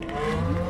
Música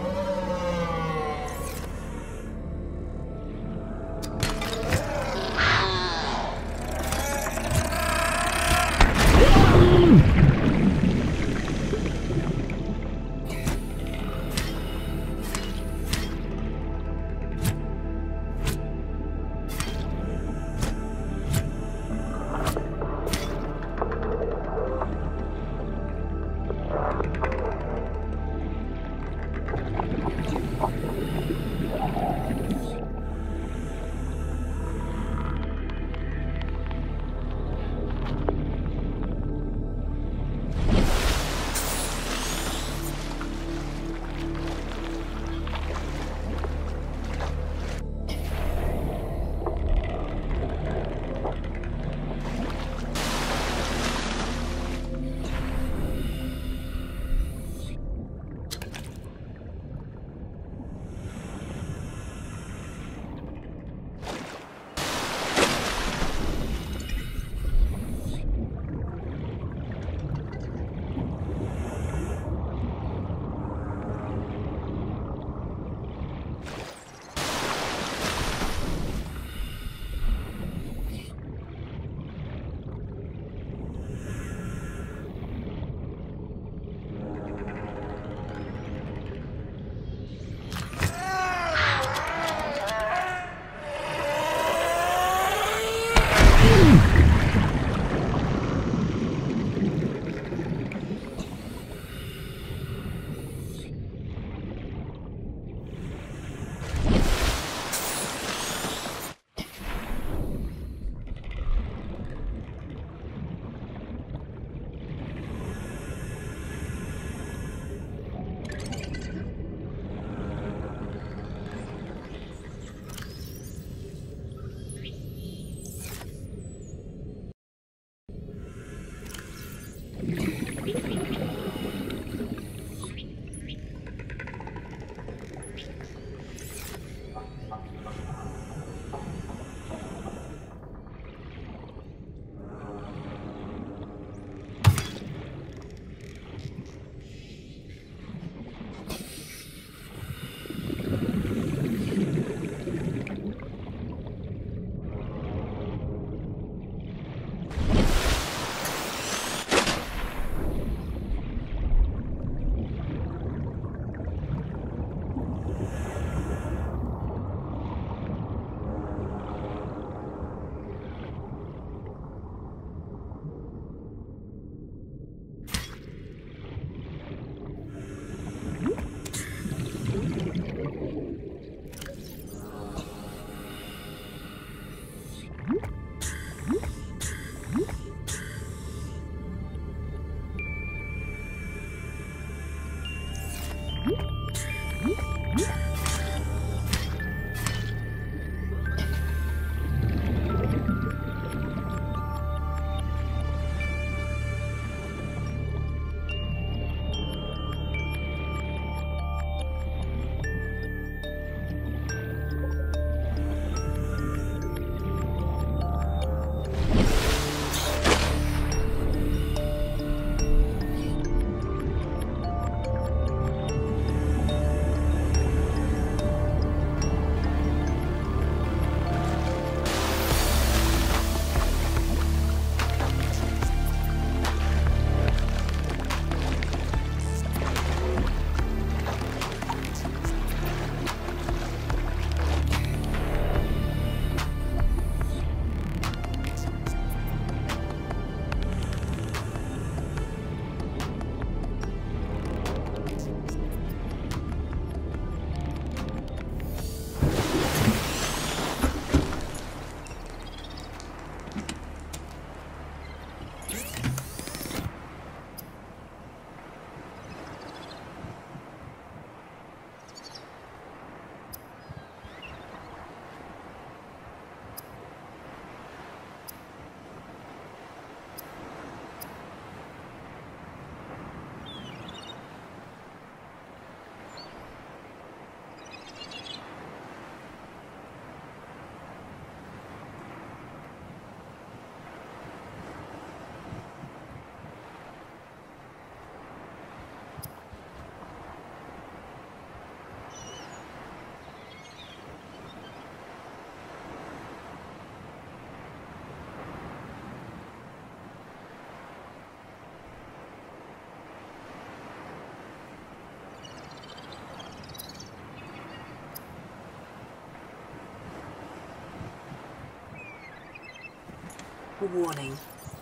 Warning.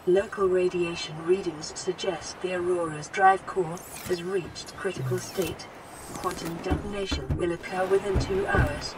Local radiation readings suggest the Aurora's drive core has reached critical state. Quantum detonation will occur within two hours.